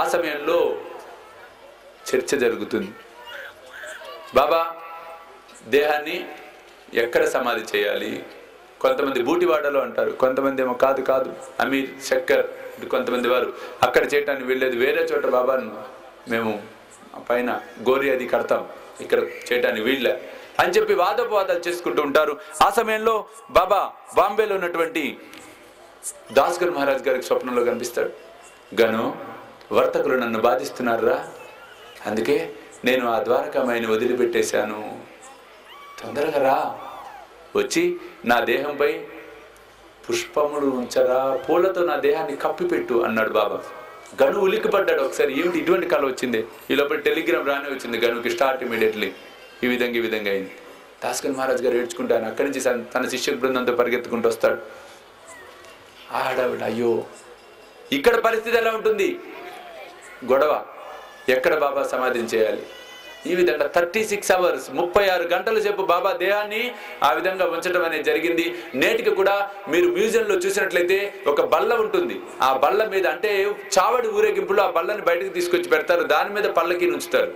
ఆ సమయంలో చర్చ జరుగుతుంది. బాబా దేహాన్ని ఎక్కడ సమాధి చేయాలి? కొంతమంది బూటివాడలో అంటారు కొంతమంది ఏమో కాదు కాదు అమీర్ శక్కర్ కొంతమంది వారు. అక్కడ చేయటానికి వెళ్ళేది వేరే చోట బాబాను మేము పైన గోరి అది కడతాం. ఇక్కడ చేయటానికి వీళ్ళే. అని చెప్పి వాదోపవాదాలు చేసుకుంటూ ఉంటారు. ఆ సమయంలో బాబా బాంబేలో ఉన్నటువంటి దాస్గర్ మహారాజ్ గారికి స్వప్నంలో కనిపిస్తాడు. గను వర్తకులు నన్ను బాధిస్తున్నారా అందుకే నేను ఆ ద్వారకామాయిని వదిలిపెట్టేశాను. తొందరగా రా. వచ్చి నా దేహంపై పుష్పములు ఉంచరా. పూలతో నా దేహాన్ని కప్పిపెట్టు అన్నాడు బాబా. గను ఉలిక్కిపడ్డాడు. ఒకసారి ఏమిటి ఇటువంటి కళ వచ్చింది? ఈ లోపల టెలిగ్రామ్ రానే వచ్చింది గనుకి స్టార్ట్ ఇమీడియట్లీ. ఈ విధంగా ఈ విధంగా అయింది. దాస్కన్ మహారాజ్ గారు ఏడ్చుకుంటాను అక్కడి నుంచి తన- తన శిష్య బృందంతో పరిగెత్తుకుంటూ వస్తాడు. ఆడవిడ అయ్యో ఇక్కడ పరిస్థితి ఎలా ఉంటుంది? గొడవ. ఎక్కడ బాబా సమాధిని చేయాలి? ఈ విధంగా థర్టీ సిక్స్ అవర్స్ ముప్పై ఆరు గంటల సేపు బాబా దేహాన్ని ఆ విధంగా ఉంచడం అనేది జరిగింది. నేటికి కూడా మీరు మ్యూజియంలో చూసినట్లయితే ఒక బల్ల ఉంటుంది. ఆ బల్ల మీద అంటే చావడి ఊరేగింపులో ఆ బల్లని బయటకు తీసుకొచ్చి పెడతారు. దాని మీద పళ్ళకి ఉంచుతారు.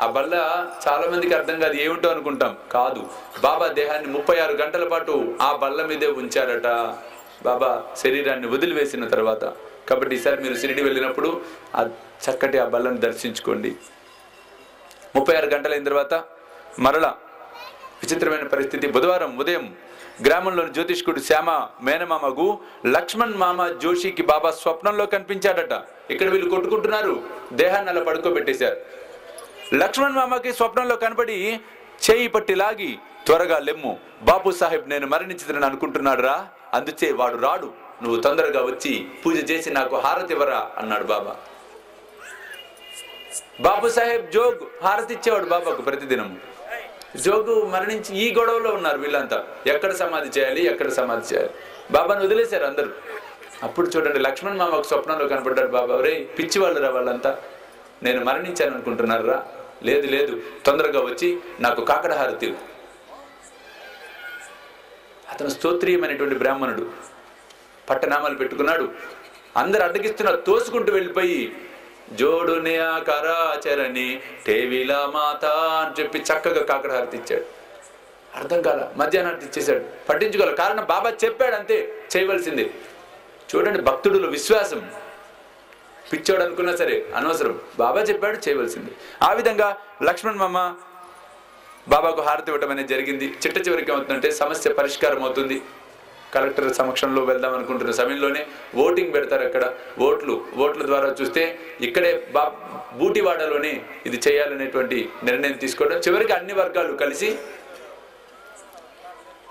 ఆ బల్ల చాలా మందికి అర్థం కాదు ఏమిటో అనుకుంటాం. కాదు. బాబా దేహాన్ని ముప్పై ఆరు గంటల పాటు ఆ బల్ల మీదే ఉంచారట. బాబా శరీరాన్ని వదిలివేసిన తర్వాత. కాబట్టి ఈసారి మీరు షిరిడి వెళ్ళినప్పుడు ఆ చక్కటి ఆ బల్లను దర్శించుకోండి. ముప్పై ఆరు గంటలైన తర్వాత మరలా విచిత్రమైన పరిస్థితి. బుధవారం ఉదయం గ్రామంలోని జ్యోతిష్కుడు శ్యామ మేనమామగు లక్ష్మణ్ మామ జోషికి బాబా స్వప్నంలో కనిపించాడట. ఇక్కడ వీళ్ళు కొట్టుకుంటున్నారు. దేహాన్ని అలా పడుకోబెట్టేశారు. లక్ష్మణ్ మామకి స్వప్నంలో కనపడి చేయి పట్టి లాగి త్వరగా లెమ్ము. బాపు సాహెబ్ నేను మరణించదని అనుకుంటున్నాడు రా అందుచే వాడు రాడు. నువ్వు తొందరగా వచ్చి పూజ చేసి నాకు హారతి ఇవ్వరా అన్నాడు బాబా. బాబు సాహెబ్ జోగ్ హారతి ఇచ్చేవాడు బాబాకు ప్రతిదినం జోగు మరణించి ఈ గొడవలో ఉన్నారు వీళ్ళంతా. ఎక్కడ సమాధి చేయాలి ఎక్కడ సమాధి చేయాలి? బాబాను వదిలేశారు అందరూ. అప్పుడు చూడండి లక్ష్మణ్ మామకు స్వప్నంలో కనపడ్డాడు బాబా రే పిచ్చి వాళ్ళు రా వాళ్ళంతా. నేను మరణించాను అనుకుంటున్నారా? లేదు లేదు. తొందరగా వచ్చి నాకు కాకడ హారతి అతను స్తోత్రీయమైనటువంటి బ్రాహ్మణుడు. పట్టనామాలు పెట్టుకున్నాడు. అందరు అడ్డగిస్తున్నారు తోసుకుంటూ వెళ్ళిపోయి జోడునియా కరాచరణి టేవిలా మాత అని చెప్పి చక్కగా కాకడ హారతి ఇచ్చాడు. అర్థం కాల మధ్యాహ్నం హారతి పట్టించుకోవాలి కారణం బాబా చెప్పాడు అంతే చేయవలసిందే. చూడండి భక్తుడులో విశ్వాసం. పిచ్చోడు అనుకున్నా సరే అనవసరం. బాబా చెప్పాడు చేయవలసింది. ఆ విధంగా లక్ష్మణ్ మామ బాబాకు హారతి ఇవ్వటం అనేది జరిగింది. చిట్ట చివరికి ఏమవుతుందంటే సమస్య పరిష్కారం అవుతుంది కలెక్టర్ సమక్షంలో వెళ్దాం అనుకుంటున్న సమయంలోనే ఓటింగ్ పెడతారు అక్కడ. ఓట్లు ఓట్ల ద్వారా చూస్తే ఇక్కడే బా బూటివాడలోనే ఇది చేయాలనేటువంటి నిర్ణయం తీసుకోవడం. చివరికి అన్ని వర్గాలు కలిసి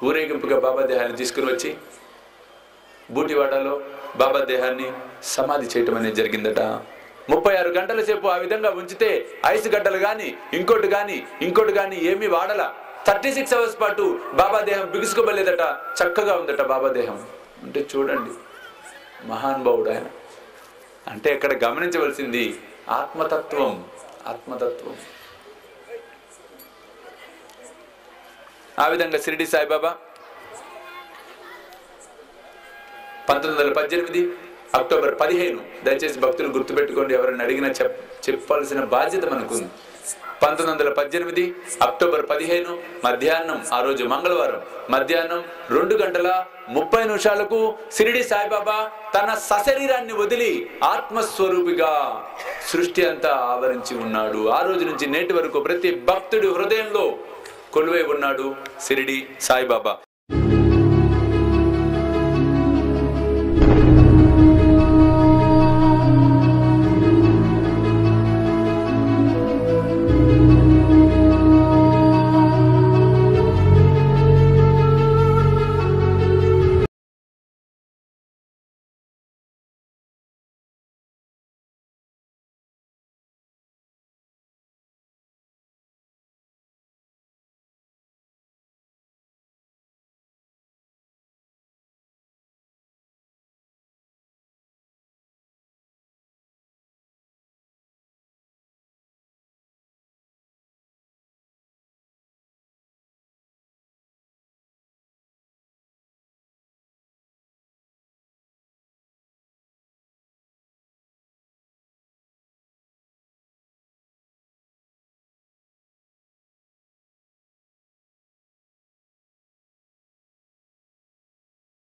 ఊరేగింపుగా బాబా దేహాన్ని తీసుకుని వచ్చి బూటివాడలో బాబా దేహాన్ని సమాధి చేయటం అనేది జరిగిందట. ముప్పై ఆరు గంటల సేపు ఆ విధంగా ఉంచితే ఐదు గంటలు కానీ ఇంకోటి కానీ ఇంకోటి కానీ ఏమీ వాడలా. థర్టీ సిక్స్ అవర్స్ పాటు బాబా దేహం బిగుసుకోబలేదట చక్కగా ఉందట బాబా దేహం. అంటే చూడండి మహానుభావుడు ఆయన. అంటే ఇక్కడ గమనించవలసింది ఆత్మతత్వం ఆత్మతత్వం. ఆ విధంగా షిరిడి సాయిబాబా పంతొమ్మిది వందల పద్దెనిమిది అక్టోబర్ పదిహేను. దయచేసి భక్తులు గుర్తుపెట్టుకోండి ఎవరైనా అడిగినా చెప్ చెప్పాల్సిన బాధ్యత మనకుంది. పంతొమ్మిది వందల పద్దెనిమిది అక్టోబర్ పదిహేను మధ్యాహ్నం ఆ రోజు మంగళవారం మధ్యాహ్నం రెండు గంటల ముప్పై నిమిషాలకు సిరిడి సాయిబాబా తన సశరీరాన్ని వదిలి ఆత్మస్వరూపిగా సృష్టి అంతా ఆవరించి ఉన్నాడు. ఆ రోజు నుంచి నేటి వరకు ప్రతి భక్తుడి హృదయంలో కొలువై ఉన్నాడు సిరిడి సాయిబాబా.